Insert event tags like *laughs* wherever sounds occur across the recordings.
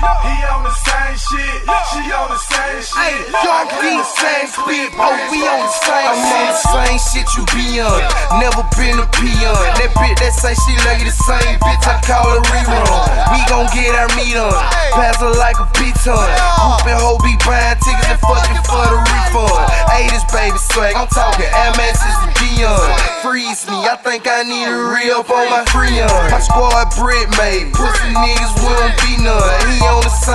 He on the same shit, she on the same shit. Hey, y'all be the same spit, oh, we on the same I'm on the same shit you be on. Never been a peon. That bitch that say she you the same bitch, I call her rerun. We gon' get our meat on. Pass her like a piton. Hoop and hoe be buying tickets and fucking for the refund. Hey, this baby swag, I'm talking MS is the Dion. Freeze me, I think I need a re up on my Freon. My squad brick made, pussy niggas we don't be none. He on the same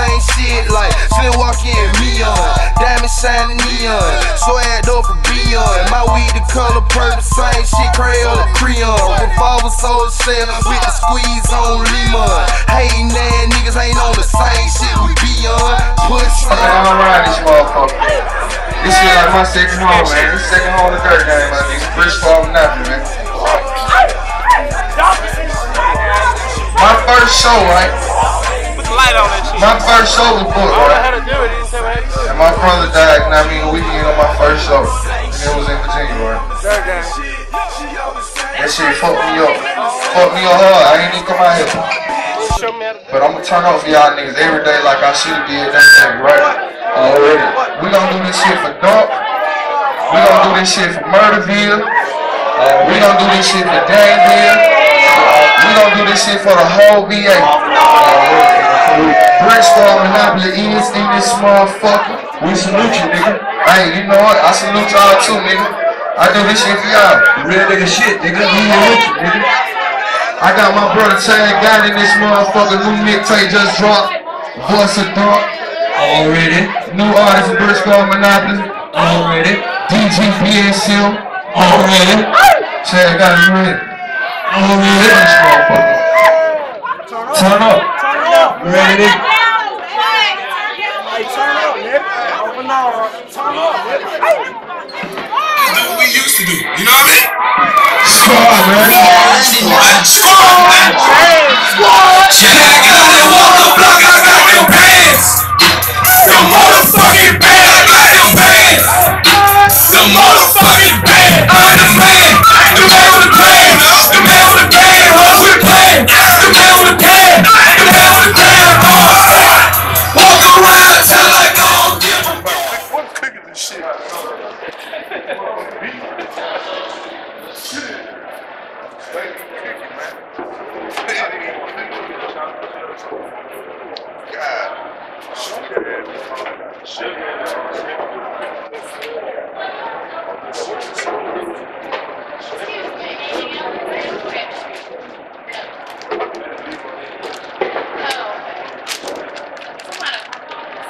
soul shell with the squeeze on lemon. Hating ass niggas ain't on the same shit we be on. Pussy. Man, I'm around this motherfucker. This is like my second home, man. This second home of the dirt gang, my nigga. British Farm nothing, man. My first show, right? Put the light on that. My first show was booked, I right? had to do it. He didn't say what he said. And my brother died, and I mean, a weekend on my first show. It was in Virginia, right? Game. That shit fucked me up. Fucked me up hard. I ain't even come out here. Show me how to do But I'm gonna turn off for y'all niggas every day like I should've did that day, right? Already. We gonna do this shit for Dunk. We gonna do this shit for Murderville. We gonna do this shit for Danville. We gonna do this shit for the whole VA. Brick Squad Monopoly is in this motherfucker. We salute you, nigga. Hey, you know what? I salute y'all too, nigga. I do this shit for y'all. Real nigga shit, nigga. Here with you, nigga. I got my brother Chaz Gotti in this motherfucker. New mixtape just dropped. Voice of Dunk. Already. New artist for Brick Squad Monopoly. Already. DJ PSL. Already. Chad got it ready. Already. Turn up. Turn up. Ready? Hey, turn up, nigga. Open door. Turn up, nigga. do what we used to do. You know what I mean? Squad, man. Squad, man. Squad. Shit, I got it.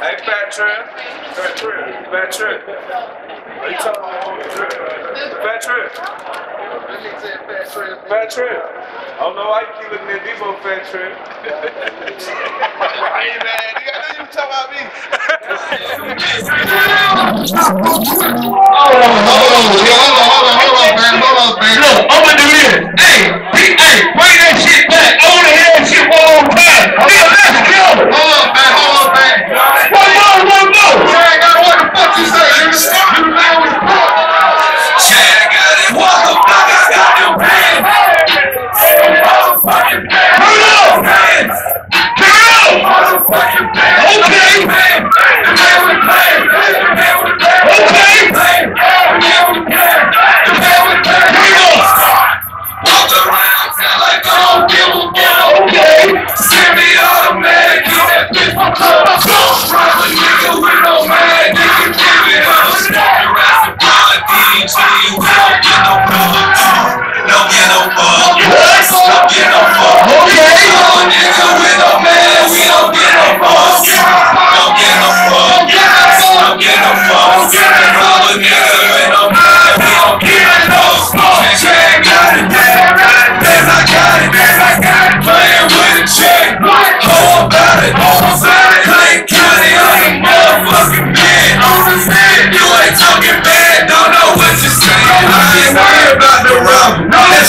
Hey, Fat Trip. Fat Trip. Fat Trip. What you talking about? Trip. Fat Trip. I don't know why you keep looking at Debo Fat Trip. I ain't mad. nigga. I know you talking about me. *laughs*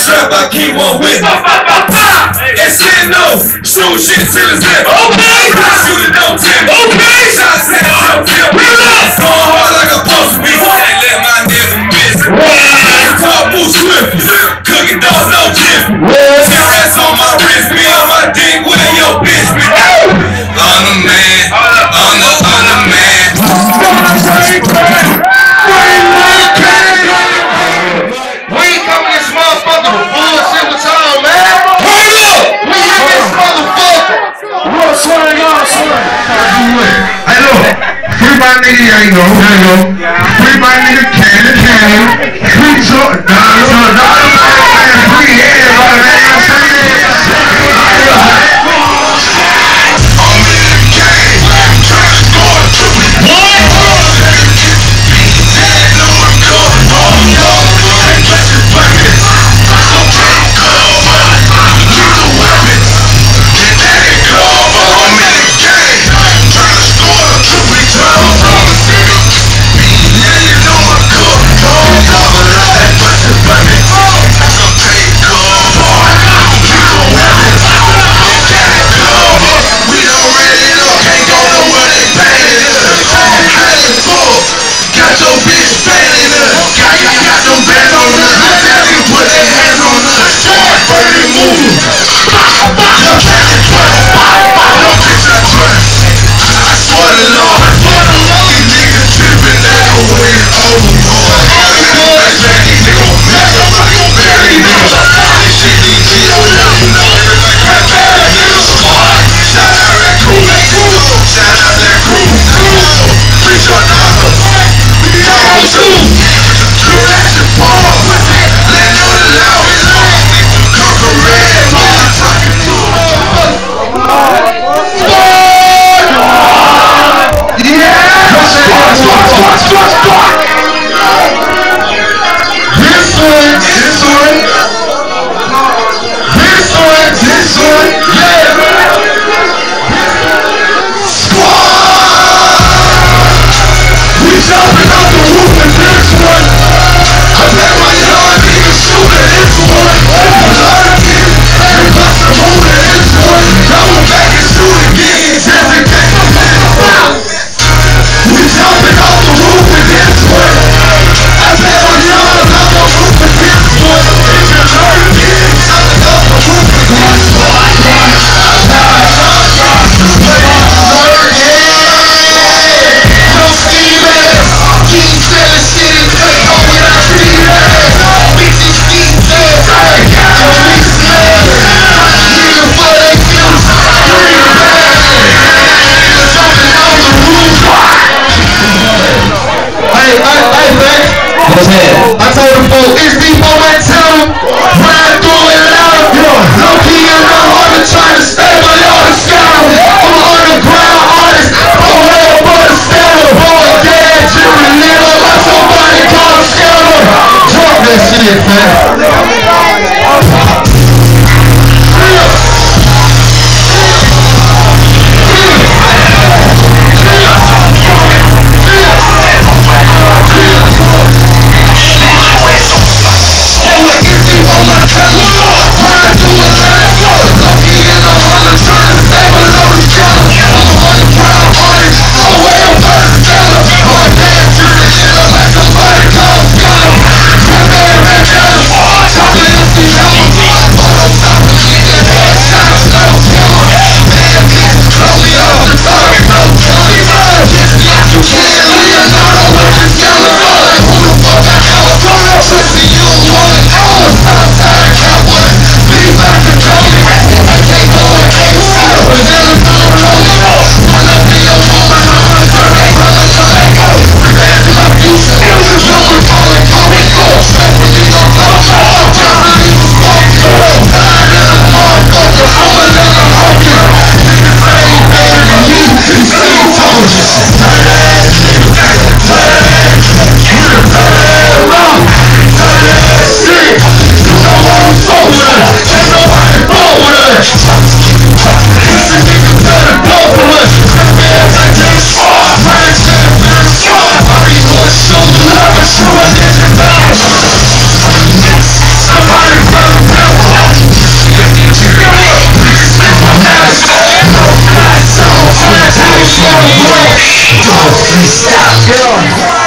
strap I keep on with me. It's shit no. Shoot shit till it's left. Okay. Shoot it, don't tip. Okay. Shots at don't tip. Going hard like a to be. Ain't let my nigga miss. Talk boo swift. Cooking dog, no jiffy. Ten rats on my wrist, be on my dick, Hello. Free my nigga Yango. Yango. Free my nigga Ken. Ken. Free Jordan. Jordan. Free everybody. You? Yeah. Don't freestyle, girl.